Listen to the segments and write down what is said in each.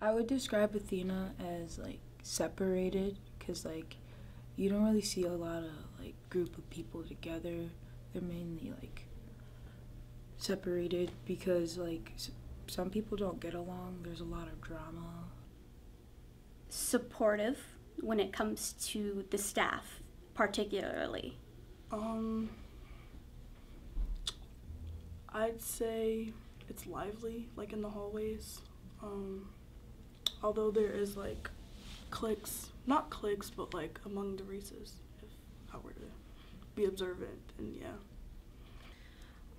I would describe Athena as like separated because like you don't really see a lot of like group of people together. They're mainly like separated because like s- some people don't get along. There's a lot of drama. Supportive when it comes to the staff, particularly. Um, I'd say it's lively, like in the hallways. Um, although there is like cliques, not cliques, but like among the races, if I were to be observant, and yeah.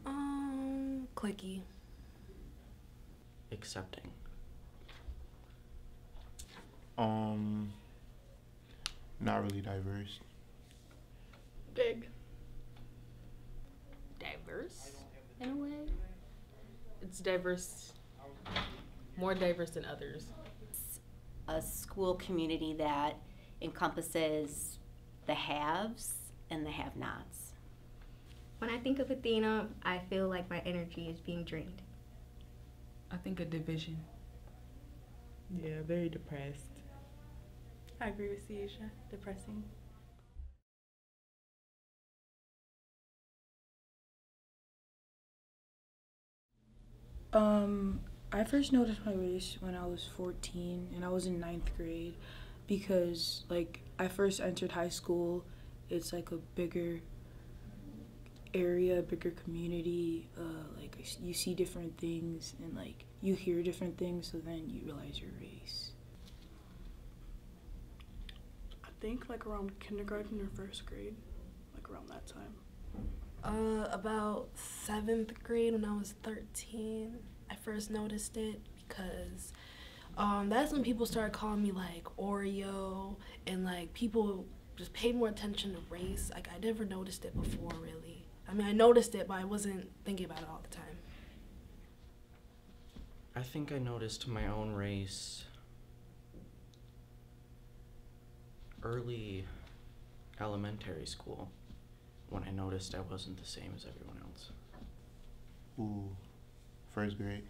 Um, clicky. Accepting. Um, not really diverse. Big. diverse in a way. It's diverse, more diverse than others. A school community that encompasses the haves and the have nots. When I think of Athena, I feel like my energy is being drained. I think a division. Yeah, very depressed. I agree with Ciesha. Depressing. Um, I first noticed my race when I was 14 and I was in ninth grade because, like, I first entered high school. It's like a bigger area, bigger community. Uh, like, you see different things and, like, you hear different things, so then you realize your race. I think like around kindergarten or first grade, like around that time. Uh, about seventh grade when I was 13, I first noticed it because um, that's when people started calling me like Oreo and like people just paid more attention to race. Like I never noticed it before, really. I mean, I noticed it, but I wasn't thinking about it all the time. I think I noticed my own race early elementary school when I noticed I wasn't the same as everyone else. Ooh, first grade.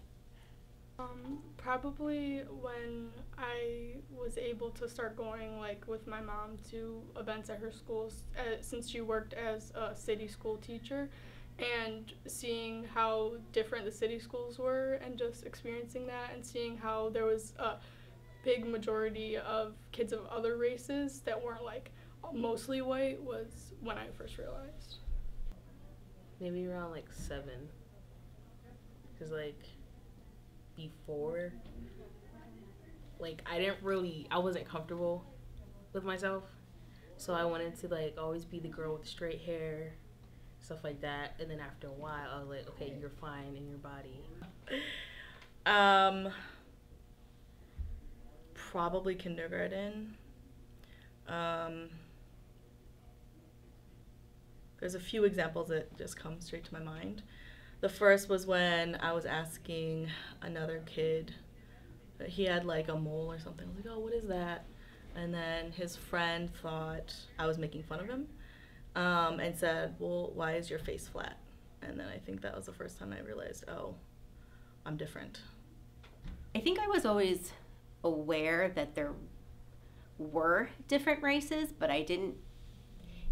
Um, probably when I was able to start going like with my mom to events at her schools uh, since she worked as a city school teacher and seeing how different the city schools were and just experiencing that and seeing how there was a big majority of kids of other races that weren't like mostly white was when I first realized. Maybe around like seven. Cause like before, like I didn't really, I wasn't comfortable with myself, so I wanted to like always be the girl with straight hair, stuff like that. And then after a while, I was like, okay, you're fine in your body. Um, probably kindergarten. Um, there's a few examples that just come straight to my mind. The first was when I was asking another kid, he had like a mole or something. I was like, oh, what is that? And then his friend thought I was making fun of him um, and said, well, why is your face flat? And then I think that was the first time I realized, oh, I'm different. I think I was always aware that there were different races, but I didn't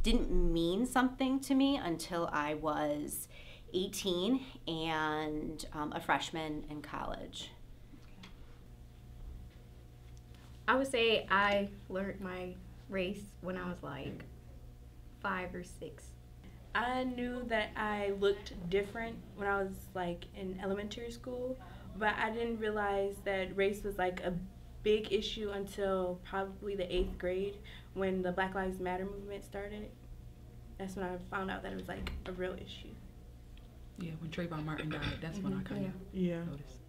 didn't mean something to me until I was 18 and um, a freshman in college. I would say I learned my race when I was like five or six. I knew that I looked different when I was like in elementary school, but I didn't realize that race was like a big issue until probably the eighth grade when the Black Lives Matter movement started. That's when I found out that it was like a real issue. Yeah, when Trayvon Martin died, that's when I kind of Yeah. noticed.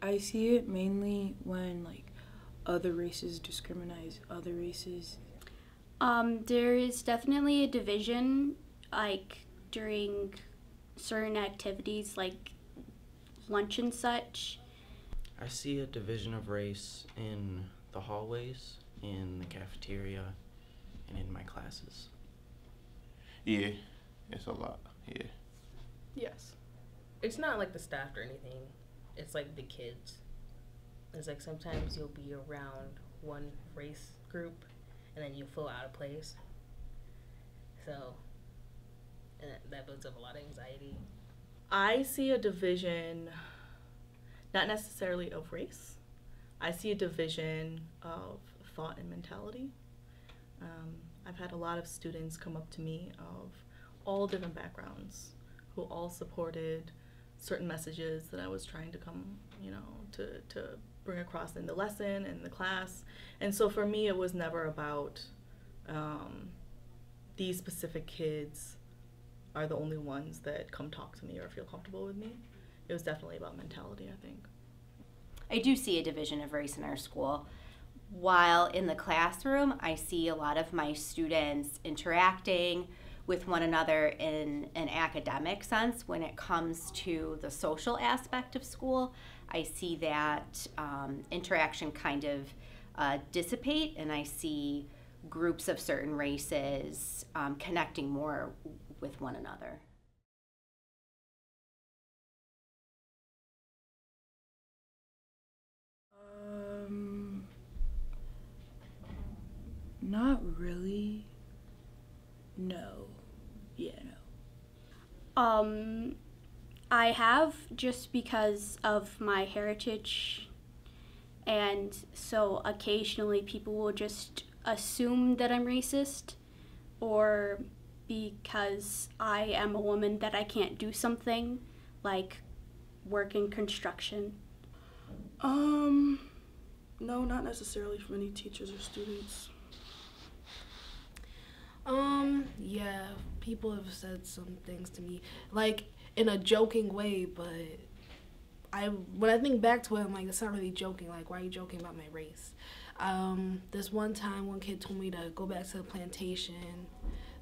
I see it mainly when like other races discriminate other races. Um, there is definitely a division, like during certain activities, like lunch and such. I see a division of race in the hallways, in the cafeteria, and in my classes. Yeah, it's a lot. Yeah. Yes. It's not like the staff or anything. It's like the kids. It's like sometimes you'll be around one race group and then you feel out of place. So, and that- that builds up a lot of anxiety. I see a division, not necessarily of race. I see a division of thought and mentality. Um, I've had a lot of students come up to me of all different backgrounds who all supported certain messages that I was trying to come, you know, to, to bring across in the lesson and the class. And so for me, it was never about um, these specific kids are the only ones that come talk to me or feel comfortable with me. It was definitely about mentality, I think. I do see a division of race in our school. While in the classroom, I see a lot of my students interacting with one another in an academic sense. When it comes to the social aspect of school, I see that um, interaction kind of uh, dissipate, and I see groups of certain races um, connecting more with one another. Not really. No. Yeah, no. Um, I have just because of my heritage, and so occasionally people will just assume that I'm racist, or because I am a woman that I can't do something like work in construction. Um, no, not necessarily from any teachers or students. Um, yeah, people have said some things to me, like in a joking way, but I when I think back to it, I'm like, it's not really joking. Like, why are you joking about my race? Um, this one time, one kid told me to go back to the plantation.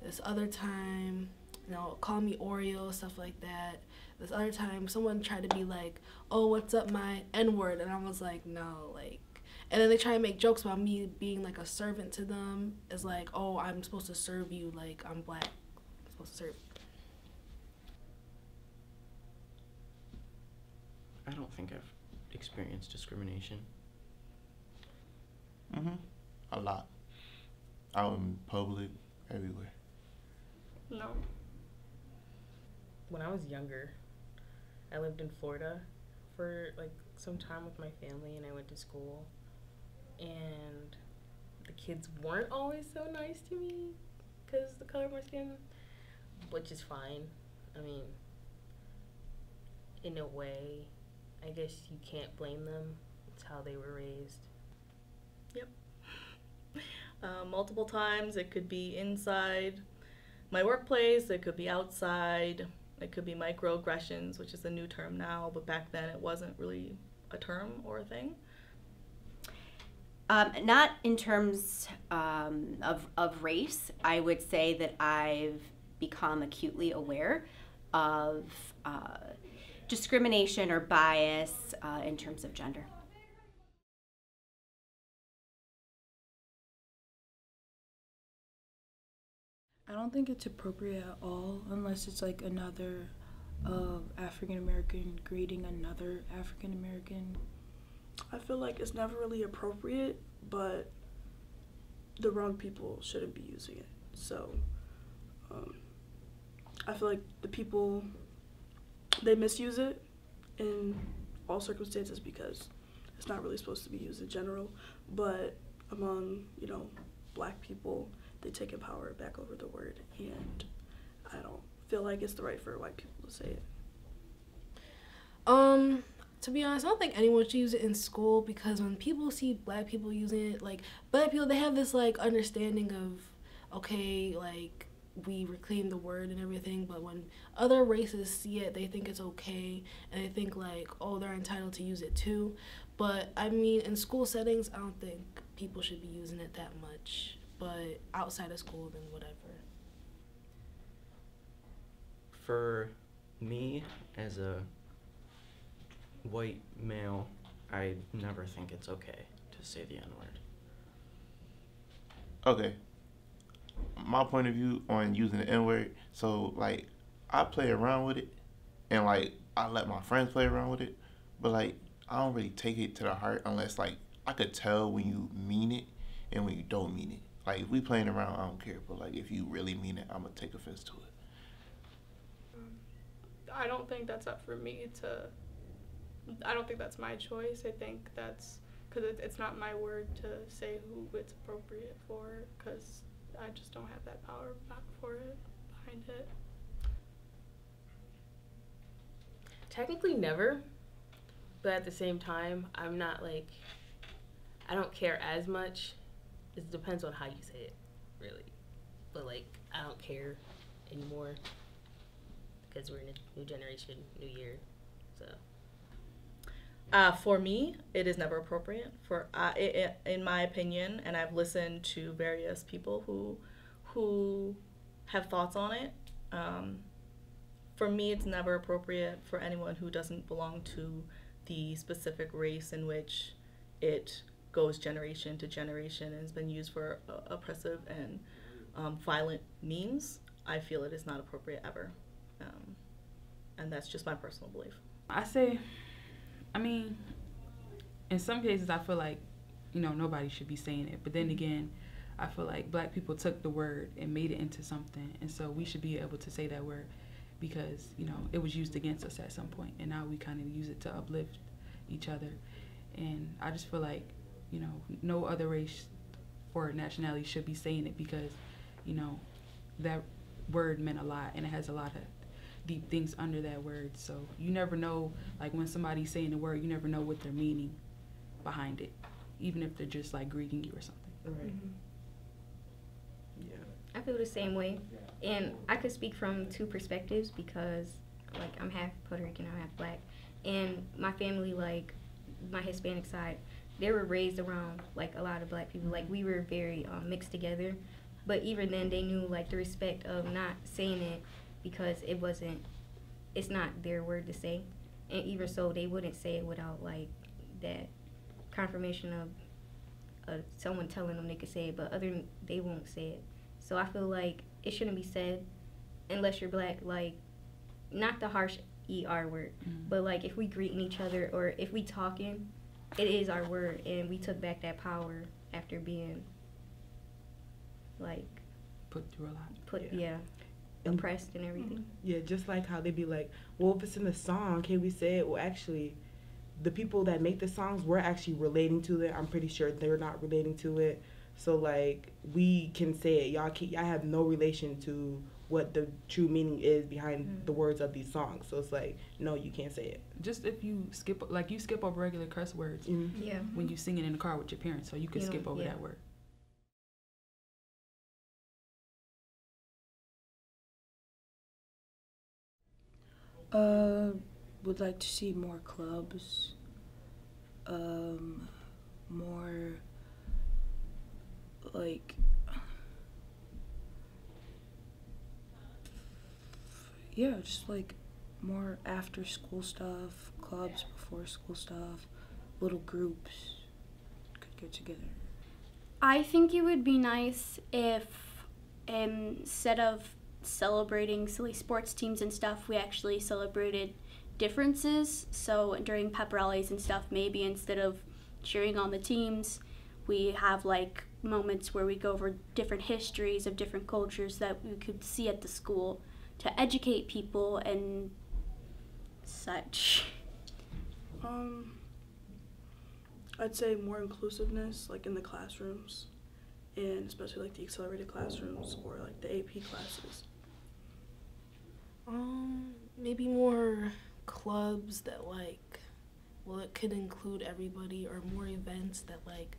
This other time, you know, call me Oreo, stuff like that. This other time, someone tried to be like, "Oh, what's up, my N word," and I was like, "No, like." And then they try to make jokes about me being like a servant to them. It's like, oh, I'm supposed to serve you, like I'm black. I'm supposed to serve. I don't think I've experienced discrimination. Mhm. A lot. Out in public, everywhere. No. When I was younger, I lived in Florida for like some time with my family and I went to school. And the kids weren't always so nice to me because the color of my skin, which is fine. I mean, in a way, I guess you can't blame them. It's how they were raised. Yep. Uh, multiple times. It could be inside my workplace, it could be outside, it could be microaggressions, which is a new term now, but back then it wasn't really a term or a thing. Um, not in terms um, of, of race. I would say that I've become acutely aware of uh, discrimination or bias uh, in terms of gender. I don't think it's appropriate at all unless it's like another uh, African American greeting another African American. I feel like it's never really appropriate, but the wrong people shouldn't be using it. So um, I feel like the people they misuse it in all circumstances because it's not really supposed to be used in general. But among you know black people, they take power back over the word, and I don't feel like it's the right for white people to say it. Um, to be honest, I don't think anyone should use it in school because when people see black people using it, like black people, they have this like understanding of, okay, like we reclaim the word and everything, but when other races see it, they think it's okay and they think like, oh, they're entitled to use it too. But I mean, in school settings, I don't think people should be using it that much. But outside of school, then whatever. For me, as a white male, I never think it's okay to say the N word. Okay. My point of view on using the N word, so like I play around with it, and like I let my friends play around with it, but like I don't really take it to the heart unless like I could tell when you mean it and when you don't mean it. Like if we playing around, I don't care, but like if you really mean it, I'm gonna take offense to it. I don't think that's up for me to. I don't think that's my choice. I think that's because it, it's not my word to say who it's appropriate for. Because I just don't have that power back for it behind it. Technically, never. But at the same time, I'm not like. I don't care as much. It depends on how you say it, really. But like, I don't care anymore because we're in a new generation, new year. So. Uh, for me, it is never appropriate. For uh, i i in my opinion, and I've listened to various people who, who, have thoughts on it. Um, for me, it's never appropriate for anyone who doesn't belong to the specific race in which it goes generation to generation and has been used for uh, oppressive and um, violent means. I feel it is not appropriate ever, um, and that's just my personal belief. I say, I mean, in some cases, I feel like, you know, nobody should be saying it. But then mm-hmm. again, I feel like black people took the word and made it into something. And so we should be able to say that word because, you know, it was used against us at some point, And now we kind of use it to uplift each other. And I just feel like, you know, no other race or nationality should be saying it because, you know, that word meant a lot and it has a lot of deep things under that word. So you never know, like when somebody's saying the word, you never know what they're meaning behind it, even if they're just like greeting you or something. Right. Mm-hmm. Yeah. I feel the same way, and I could speak from two perspectives because, like, I'm half Puerto Rican, I'm half black, and my family, like, my Hispanic side, they were raised around like a lot of black people. Like we were very um, mixed together, but even then they knew like the respect of not saying it because it wasn't it's not their word to say. And even so they wouldn't say it without like that confirmation of uh, someone telling them they could say it but other they won't say it. So i feel like it shouldn't be said unless you're black like not the harsh er word mm-hmm. but like if we greeting each other or if we talking it is our word and we took back that power after being like put through a lot. put yeah, yeah oppressed and everything. Yeah, just like how they'd be like, well, if it's in the song, can we say it? Well, actually, the people that make the songs, we're actually relating to it. I'm pretty sure they're not relating to it. So like, we can say it. Y'all, can, y'all have no relation to what the true meaning is behind mm-hmm. the words of these songs. So it's like, no, you can't say it. Just if you skip, like you skip over regular curse words. Mm-hmm. Yeah. When you sing it in the car with your parents, so you can you skip over yeah. that word. Uh, would like to see more clubs. Um, more like yeah, just like more after school stuff, clubs before school stuff, little groups could get together. I think it would be nice if instead of celebrating silly sports teams and stuff, we actually celebrated differences. So during pep rallies and stuff, maybe instead of cheering on the teams, we have like moments where we go over different histories of different cultures that we could see at the school to educate people and such. Um, I'd say more inclusiveness, like in the classrooms, and especially like the accelerated classrooms or like the AP classes. Um, maybe more clubs that like, well, it could include everybody, or more events that like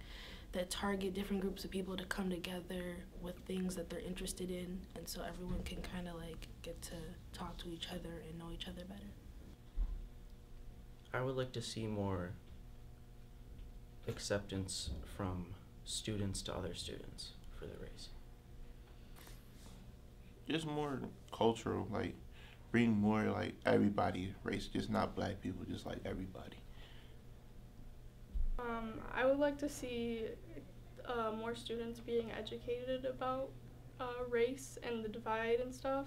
that target different groups of people to come together with things that they're interested in, and so everyone can kind of like get to talk to each other and know each other better. I would like to see more acceptance from students to other students for the race. Just more cultural, like bring more like everybody race, just not black people, just like everybody. Um, I would like to see uh, more students being educated about uh, race and the divide and stuff,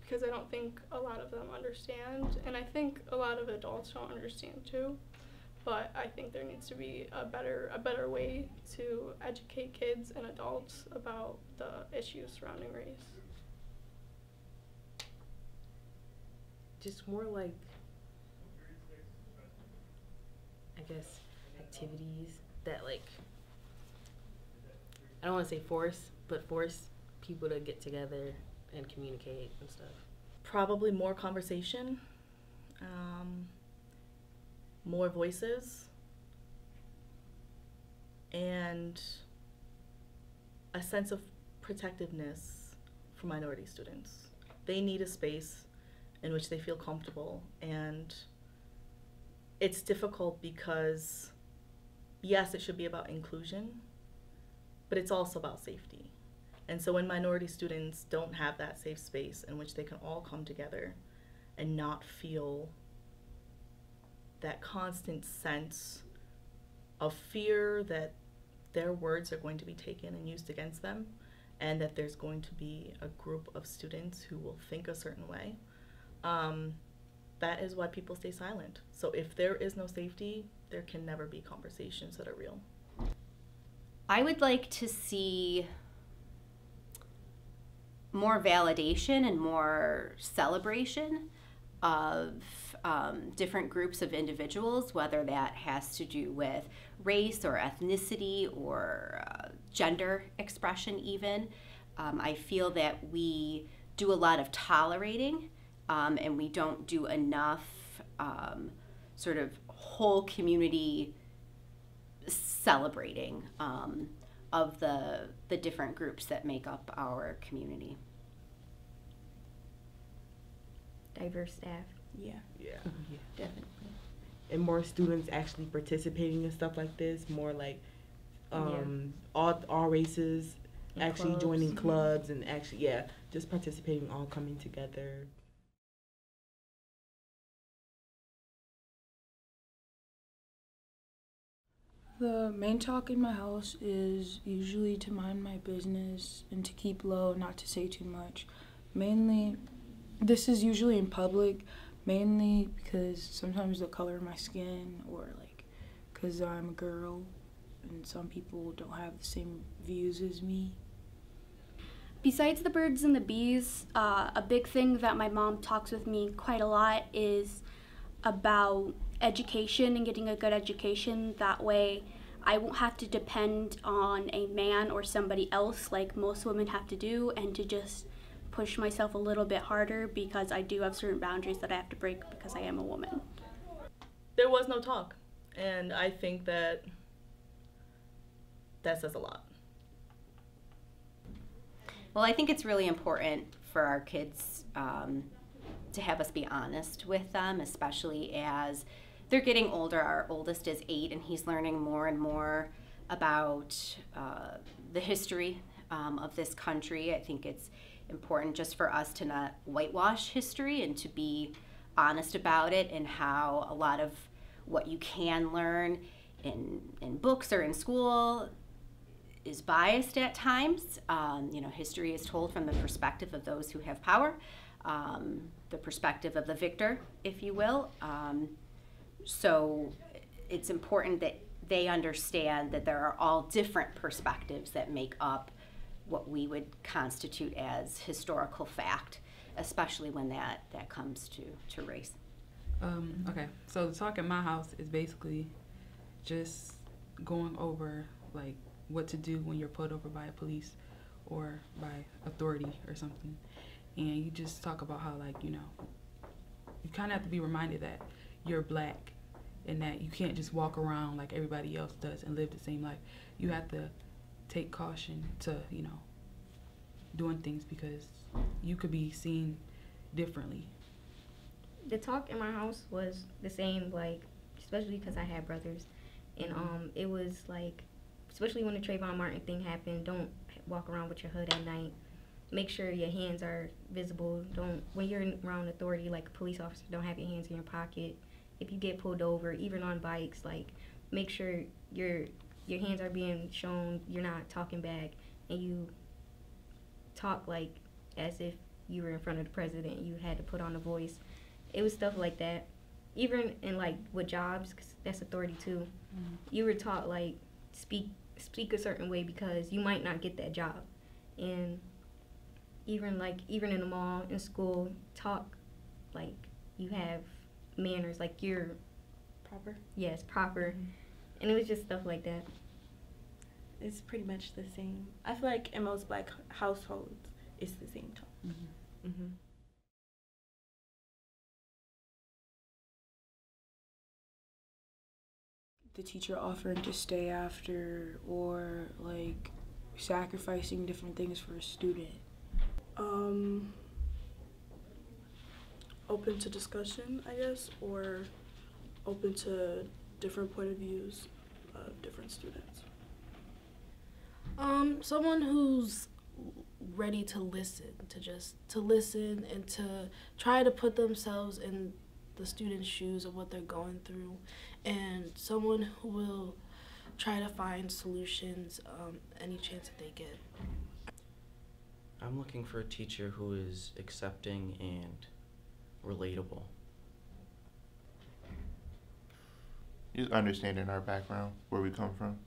because I don't think a lot of them understand, and I think a lot of adults don't understand too. But I think there needs to be a better a better way to educate kids and adults about the issues surrounding race. Just more like, I guess, activities that like. I don't want to say force, but force people to get together and communicate and stuff. Probably more conversation, um, more voices, and a sense of protectiveness for minority students. They need a space in which they feel comfortable, and it's difficult because, yes, it should be about inclusion, but it's also about safety. And so when minority students don't have that safe space in which they can all come together and not feel that constant sense of fear that their words are going to be taken and used against them and that there's going to be a group of students who will think a certain way, um, that is why people stay silent. So if there is no safety, there can never be conversations that are real. I would like to see more validation and more celebration of um, different groups of individuals, whether that has to do with race or ethnicity or uh, gender expression, even. Um, I feel that we do a lot of tolerating um, and we don't do enough um, sort of whole community celebrating um, of the the different groups that make up our community. Diverse staff. Yeah. Yeah. yeah. Definitely. And more students actually participating in stuff like this. More like um, yeah. all all races and actually clubs. joining clubs and actually yeah, just participating, all coming together. The main talk in my house is usually to mind my business and to keep low, not to say too much. Mainly, this is usually in public, mainly because sometimes the color of my skin or like because I'm a girl and some people don't have the same views as me. Besides the birds and the bees, uh, a big thing that my mom talks with me quite a lot is about education and getting a good education. That way, I won't have to depend on a man or somebody else like most women have to do, and to just push myself a little bit harder because I do have certain boundaries that I have to break because I am a woman. There was no talk, and I think that that says a lot. Well, I think it's really important for our kids um, to have us be honest with them, especially as they're getting older. Our oldest is eight, and he's learning more and more about uh, the history um, of this country. I think it's important just for us to not whitewash history and to be honest about it and how a lot of what you can learn in, in books or in school is biased at times. Um, you know, history is told from the perspective of those who have power um, the perspective of the victor, if you will. Um, so it's important that they understand that there are all different perspectives that make up what we would constitute as historical fact, especially when that, that comes to, to race. Um, okay, so the talk in my house is basically just going over like what to do when you're pulled over by a police or by authority or something and you just talk about how like you know you kind of have to be reminded that you're black and that you can't just walk around like everybody else does and live the same life you have to take caution to you know doing things because you could be seen differently the talk in my house was the same like especially because i had brothers and mm-hmm. um it was like especially when the Trayvon Martin thing happened don't walk around with your hood at night make sure your hands are visible. Don't when you're around authority like a police officer, don't have your hands in your pocket. If you get pulled over, even on bikes, like make sure your your hands are being shown. You're not talking back, and you talk like as if you were in front of the president, you had to put on a voice. It was stuff like that. Even in like with jobs, cause that's authority too. Mm-hmm. You were taught like speak speak a certain way because you might not get that job, and even like even in the mall in school, talk like you have manners, like you're Proper. yes proper, and it was just stuff like that. It's pretty much the same. I feel like in most black households, it's the same tone. Mm-hmm. the teacher offering to stay after or like sacrificing different things for a student. Um, open to discussion, I guess, or open to different point of views of different students. Um, someone who's ready to listen, to just to listen and to try to put themselves in the student's shoes of what they're going through, and someone who will try to find solutions um, any chance that they get. I'm looking for a teacher who is accepting and relatable. Just understanding our background, where we come from.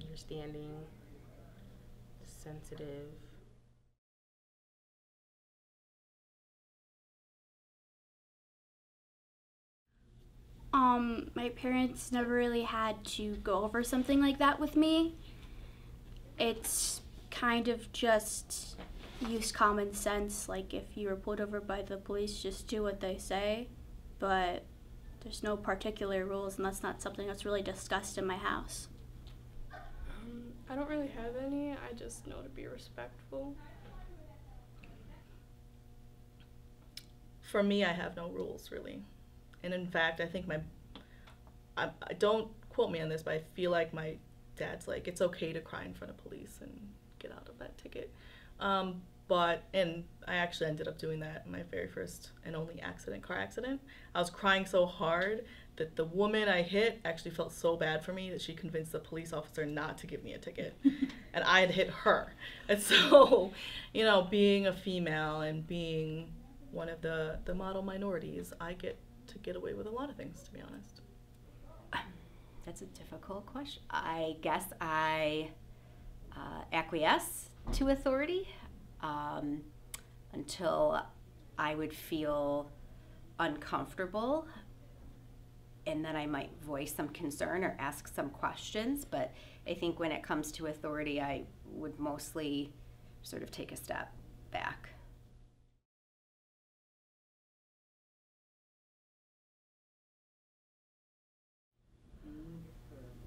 Understanding, sensitive. Um, my parents never really had to go over something like that with me. It's kind of just use common sense. Like if you were pulled over by the police, just do what they say. But there's no particular rules, and that's not something that's really discussed in my house. Um, I don't really have any. I just know to be respectful. For me, I have no rules really, and in fact, I think my, I, I don't quote me on this, but I feel like my dad's like it's okay to cry in front of police and get out of that ticket, um, but and I actually ended up doing that in my very first and only accident, car accident. I was crying so hard that the woman I hit actually felt so bad for me that she convinced the police officer not to give me a ticket, and I had hit her, and so, you know, being a female and being one of the the model minorities, I get to get away with a lot of things, to be honest. That's a difficult question. I guess I uh, acquiesce to authority um, until I would feel uncomfortable, and then I might voice some concern or ask some questions. But I think when it comes to authority, I would mostly sort of take a step back.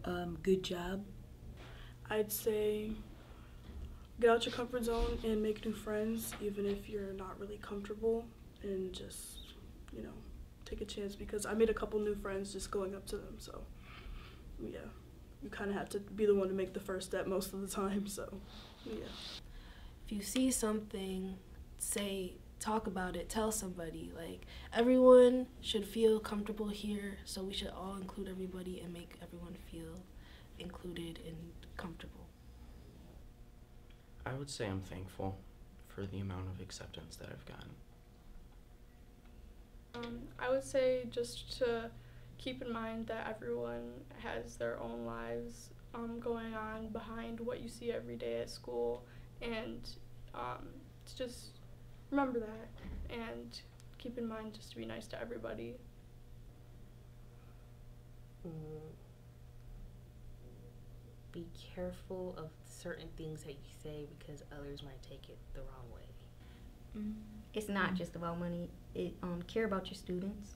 Um, good job. I'd say get out your comfort zone and make new friends, even if you're not really comfortable, and just, you know, take a chance because I made a couple new friends just going up to them. So, yeah, you kind of have to be the one to make the first step most of the time. So, yeah. If you see something, say, talk about it, tell somebody. Like, everyone should feel comfortable here, so we should all include everybody and make everyone feel included and comfortable. I would say I'm thankful for the amount of acceptance that I've gotten. Um, I would say just to keep in mind that everyone has their own lives um, going on behind what you see every day at school, and um, to just remember that and keep in mind just to be nice to everybody. Mm. Be careful of certain things that you say because others might take it the wrong way. It's not just about money. It um care about your students.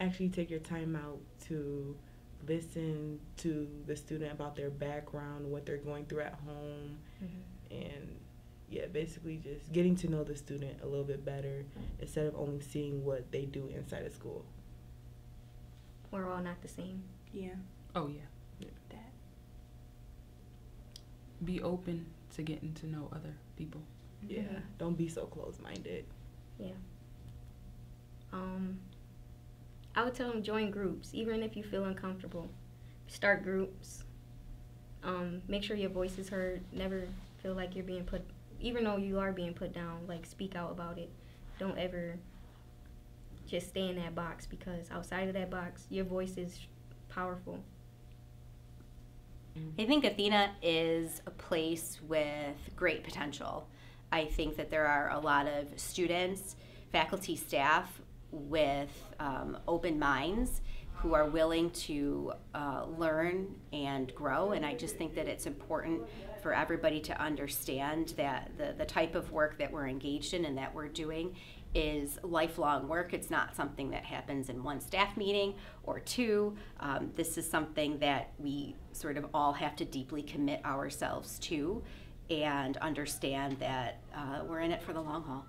Actually, take your time out to listen to the student about their background, what they're going through at home, and yeah, basically just getting to know the student a little bit better instead of only seeing what they do inside of school. We're all not the same. Yeah. Oh yeah. That. Be open to getting to know other people. Yeah. Don't be so close minded. Yeah. Um, I would tell them join groups, even if you feel uncomfortable. Start groups. Um, make sure your voice is heard. Never feel like you're being put, even though you are being put down. Like speak out about it. Don't ever just stay in that box because outside of that box, your voice is powerful. I think Athena is a place with great potential. I think that there are a lot of students, faculty, staff with um, open minds who are willing to uh, learn and grow. And I just think that it's important for everybody to understand that the, the type of work that we're engaged in and that we're doing is lifelong work. It's not something that happens in one staff meeting or two. Um, this is something that we sort of all have to deeply commit ourselves to and understand that uh, we're in it for the long haul.